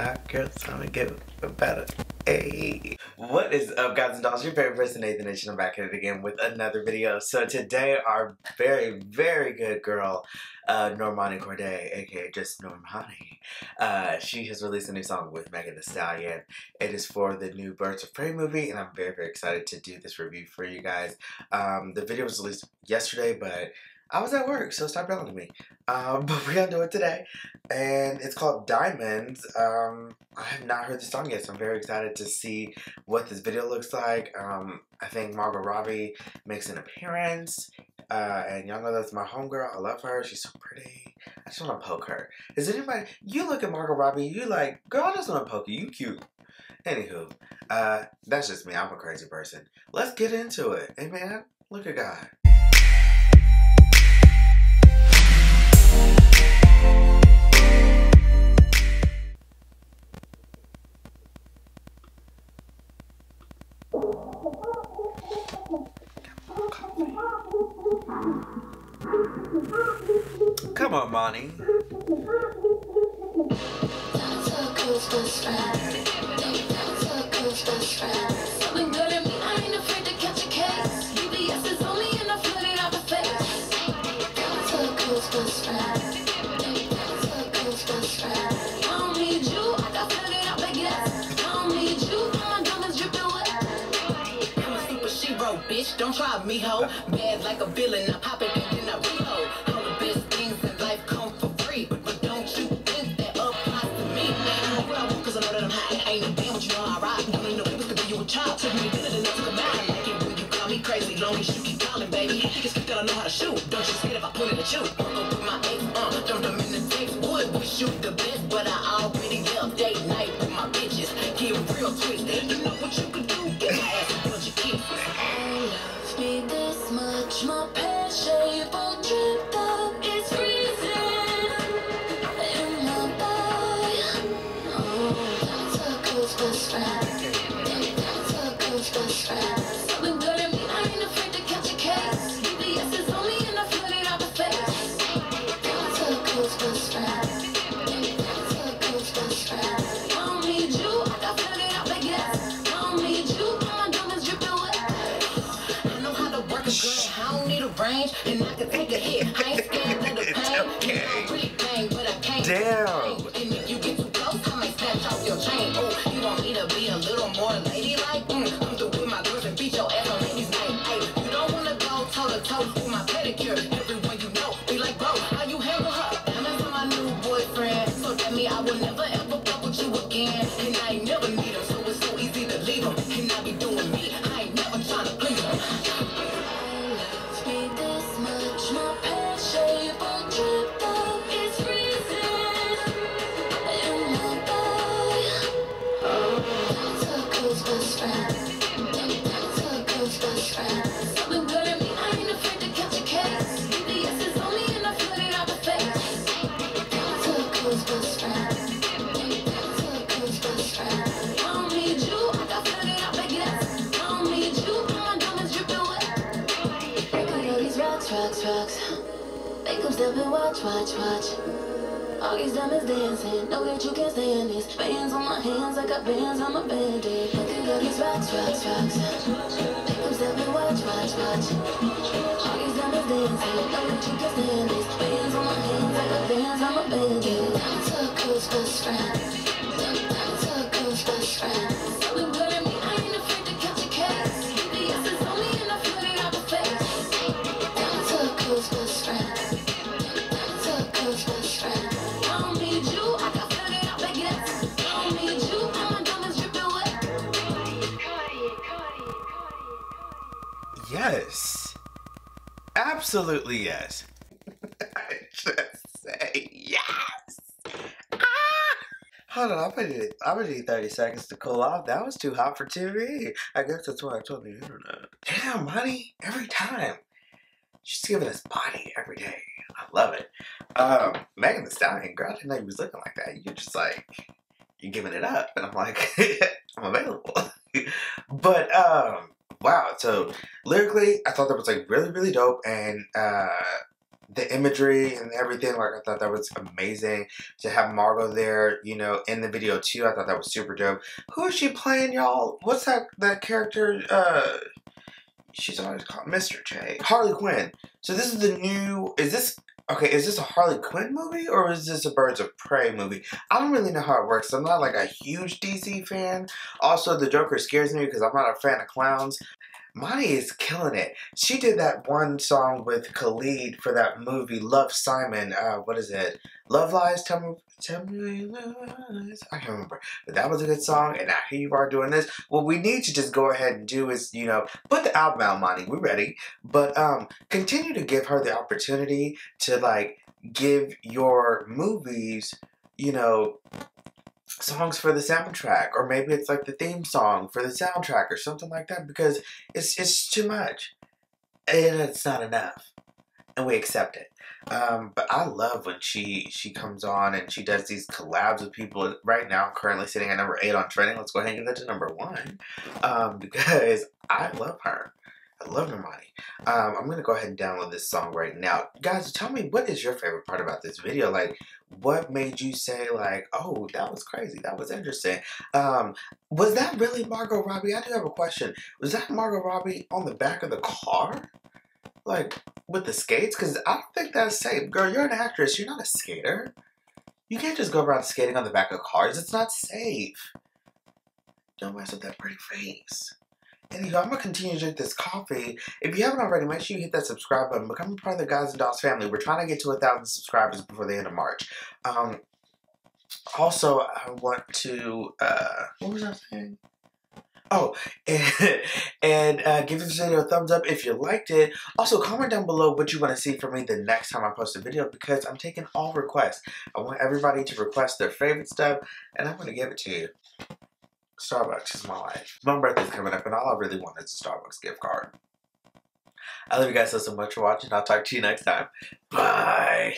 hot girls trying to get better. Hey. What is up guys and dolls? Your favorite person Nathan Nation. I'm back at it again with another video. So today our very, very good girl, uh, Normani Kordei, aka just Normani, uh, she has released a new song with Megan Thee Stallion. It is for the new Birds of Prey movie and I'm very, very excited to do this review for you guys. Um, the video was released yesterday, but I was at work, so stop yelling at me. Um, but we're gonna do it today, and it's called Diamonds. Um, I have not heard the song yet, so I'm very excited to see what this video looks like. Um, I think Margot Robbie makes an appearance, uh, and y'all know that's my homegirl. I love her. She's so pretty. I just want to poke her. Is anybody? You look at Margot Robbie, you like, girl, I just want to poke you. You cute. Anywho, uh, that's just me. I'm a crazy person. Let's get into it. Hey man, look at God. Come on, Monty. Bitch, don't try me, ho. Bad like a villain, I pop it and then I reload. All the best things in life come for free, but don't you think that applies to me? I know what I want, cause I know that I'm hot. I ain't no damn what you know I rock. Don't need no papers to be you a child. Took me good enough to come out. I like it when you call me crazy, long as you keep calling, baby. It's good that I know how to shoot. Don't you scared if I point it at you. I'm gonna put my ex, uh, don't them in the text. Would wish you the best, but I already left date night and I can take a hit. I ain't scared of the pain. Okay. You know, really bang, but I can't. Damn. And if you get too close, I might snatch off your chain. Oh, you want me to be a little more ladylike? Mm, I'm through Make them step and watch, watch, watch. All these diamonds dancing, know that you can't stand this. Bands on my hands, I got bands on my bandit. Look at these rocks, rocks, rocks. Them step and watch, watch, watch. All these diamonds dancing, know that you can't stand this. Bands on my hands, I got bands on my bandit. That's a girl's best friend. Absolutely yes. I just say yes. Ah! Hold on, I'm gonna, need, I'm gonna need 30 seconds to cool off. That was too hot for TV. I guess that's why I told the internet. Damn, money, every time. She's giving us body every day. I love it. Um, Megan Thee Stallion, girl, I didn't know you was looking like that. You're just like, you're giving it up. And I'm like, I'm available. but, um, wow. So, lyrically, I thought that was like really, really dope. And, uh, the imagery and everything, like I thought that was amazing. To have Margot there, you know, in the video too, I thought that was super dope. Who is she playing, y'all? What's that that character? Uh she's always called Mr. J. Harley Quinn. So this is the new is this okay, is this a Harley Quinn movie or is this a Birds of Prey movie? I don't really know how it works. I'm not like a huge DC fan. Also, the Joker scares me because I'm not a fan of clowns. Monty is killing it. She did that one song with Khalid for that movie, Love Simon. Uh, what is it? Love Lies? Tell me, tell me lies. I can't remember. But that was a good song, and now here you are doing this. What we need to just go ahead and do is, you know, put the album out, Monty. We're ready. But um, continue to give her the opportunity to, like, give your movies, you know, songs for the soundtrack or maybe it's like the theme song for the soundtrack or something like that because it's it's too much and it's not enough and we accept it um, but I love when she she comes on and she does these collabs with people. Right now, I'm currently sitting at number eight on trending. Let's go ahead and get that to number one um, because I love her. I love Normani. Um, I'm gonna go ahead and download this song right now. Guys, tell me what is your favorite part about this video? Like, what made you say like, oh, that was crazy, that was interesting? Um, was that really Margot Robbie? I do have a question. Was that Margot Robbie on the back of the car? Like, with the skates? Because I don't think that's safe. Girl, you're an actress, you're not a skater. You can't just go around skating on the back of cars. It's not safe. Don't mess with that pretty face. Anywho, I'm gonna continue to drink this coffee. If you haven't already, make sure you hit that subscribe button. Become a part of the Guys and Dolls family. We're trying to get to a thousand subscribers before the end of March. Um, also, I want to uh, what was I saying? Oh, and, and uh, give this video a thumbs up if you liked it. Also, comment down below what you want to see from me the next time I post a video because I'm taking all requests. I want everybody to request their favorite stuff, and I'm going to give it to you. Starbucks is my life. My birthday's coming up, and all I really want is a Starbucks gift card. I love you guys so, so much for watching. I'll talk to you next time. Bye.